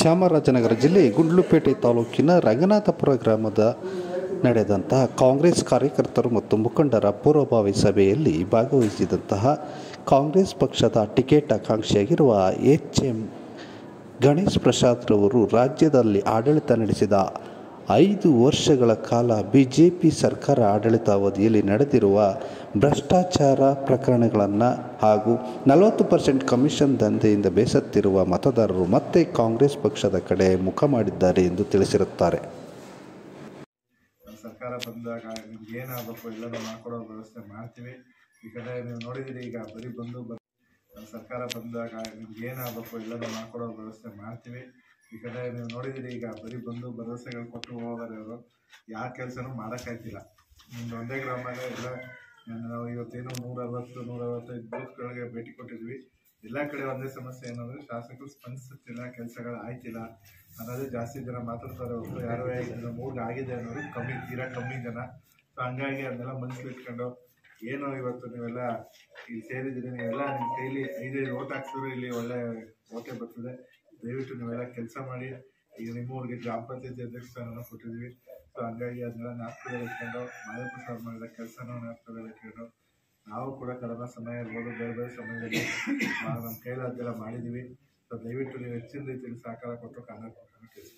ಚಾಮರಾಜನಗರ ಜಿಲ್ಲೆ ಗುಂಡ್ಲುಪೇಟೆ ತಾಲೂಕಿನ ರಂಗನಾಥಪುರ ಗ್ರಾಮದ ನಡೆದಂತಹ ಕಾಂಗ್ರೆಸ್ ಕಾರ್ಯಕರ್ತರು ಮತ್ತು ಮುಖಂಡರ ಪೂರ್ವಭಾವಿ ಸಭೆಯಲ್ಲಿ ಭಾಗವಹಿಸಿದಂತಹ ಕಾಂಗ್ರೆಸ್ ಪಕ್ಷದ ಟಿಕೆಟ್ ಆಕಾಂಕ್ಷಿಯಾಗಿರುವ ಎಚ್ ಎಂ ಗಣೇಶ್ ಪ್ರಸಾದ್ ರವರು ರಾಜ್ಯದಲ್ಲಿ ಆಡಳಿತ ನಡೆಸಿದ ಐದು ವರ್ಷಗಳ ಕಾಲ ಬಿ ಜೆ ಪಿ ಸರ್ಕಾರ ಆಡಳಿತಾವಧಿಯಲ್ಲಿ ನಡೆದಿರುವ ಭ್ರಷ್ಟಾಚಾರ ಪ್ರಕರಣಗಳನ್ನು ಹಾಗೂ ನಲವತ್ತು ಪರ್ಸೆಂಟ್ ಕಮಿಷನ್ ದಂಧೆಯಿಂದ ಬೇಸತ್ತಿರುವ ಮತದಾರರು ಮತ್ತೆ ಕಾಂಗ್ರೆಸ್ ಪಕ್ಷದ ಕಡೆ ಮುಖ ಮಾಡಿದ್ದಾರೆ ಎಂದು ತಿಳಿಸಿರುತ್ತಾರೆ. ಸರ್ಕಾರ ಬಂದಾಗ ನಿಮ್ಗೆ ಏನಾಗಬೇಕು ಎಲ್ಲನೂ ಮಾಡ್ಕೊಡೋ ವ್ಯವಸ್ಥೆ ಮಾಡ್ತೀವಿ. ಈ ಕಡೆ ನೀವು ನೋಡಿದಿರಿ ಈಗ ಬರೀ ಬಂದು ಸರ್ಕಾರ ಬಂದಾಗ ನಿಮ್ಗೆ ಏನಾಗಬೇಕು ಎಲ್ಲನೂ ಮಾಡ್ಕೊಡೋ ವ್ಯವಸ್ಥೆ ಮಾಡ್ತೀವಿ. ಈ ಕಡೆ ನೀವು ನೋಡಿದಿರಿ ಈಗ ಬರೀ ಬಂದು ಭರವಸೆಗಳು ಕೊಟ್ಟು ಹೋಗೋರು ಅವರು ಯಾವ ಕೆಲಸನೂ ಮಾಡೋಕ್ಕಾಗ್ತಿಲ್ಲ ನಿಮ್ದು ಒಂದೇ ಗ್ರಾಮಾಗೆ ಎಲ್ಲ ನಾವು ಇವತ್ತೇನು ನೂರ ಅರವತ್ತು ನೂರ ಅರವತ್ತೈದು ಬೂತ್ಗಳಿಗೆ ಭೇಟಿ ಕೊಟ್ಟಿದ್ವಿ. ಎಲ್ಲ ಕಡೆ ಒಂದೇ ಸಮಸ್ಯೆ ಏನಂದ್ರೆ ಶಾಸಕರು ಸ್ಪಂದಿಸುತ್ತಿಲ್ಲ, ಕೆಲಸಗಳು ಆಯ್ತಿಲ್ಲ. ಅನ್ನೋದೇ ಜಾಸ್ತಿ ಜನ ಮಾತಾಡ್ತಾರೆ ಅವರು ಯಾರೋ ಇದನ್ನು ಮೂಡ್ ಆಗಿದೆ ಅನ್ನೋದು ಕಮ್ಮಿ, ತೀರಾ ಕಮ್ಮಿ ಜನ. ಸೊ ಹಂಗಾಗಿ ಅದನ್ನೆಲ್ಲ ಮನಸ್ಸಲ್ಲಿ ಇಟ್ಕೊಂಡು ಏನು ಇವತ್ತು ನೀವೆಲ್ಲ ಇಲ್ಲಿ ಸೇರಿದ್ದೀರಿ, ನೀವೆಲ್ಲ ನಿಮ್ಮ ಕೈಲಿ ಐದೈದು ಓಟ್ ಹಾಕ್ಸಿದ್ರು ಇಲ್ಲಿ ಒಳ್ಳೆ ಓಟೆ ಬರ್ತದೆ. ದಯವಿಟ್ಟು ನೀವೆಲ್ಲ ಕೆಲಸ ಮಾಡಿ. ಈಗ ನಿಮ್ಮ ಊರಿಗೆ ಗ್ರಾಮ ಪಂಚಾಯತಿ ಅಧ್ಯಕ್ಷ ಕೊಟ್ಟಿದ್ದೀವಿ. ಸೊ ಹಂಗಾಗಿ ಅದನ್ನೆಲ್ಲ ನಾಲ್ಕು ಇಟ್ಕೊಂಡು ಮಳೆ ಪ್ರಸಾದ ಮಾಡಿದ ಕೆಲಸನೂ ನಾಲ್ಕು ಇಟ್ಕೊಂಡು ನಾವು ಕೂಡ ಕರೋನಾ ಸಮಯ ಇರ್ಬೋದು, ಬೇರೆ ಬೇರೆ ಸಮಯದಲ್ಲಿ ನಾವು ನಮ್ಮ ಕೈಲಾದ್ದೆಲ್ಲ ಮಾಡಿದ್ದೀವಿ. ಸೊ ದಯವಿಟ್ಟು ನೀವು ಹೆಚ್ಚಿನ ರೀತಿಯಲ್ಲಿ ಸಹಕಾರ ಕೊಟ್ಟು ಕಾನೂನು ಕೆಲಸ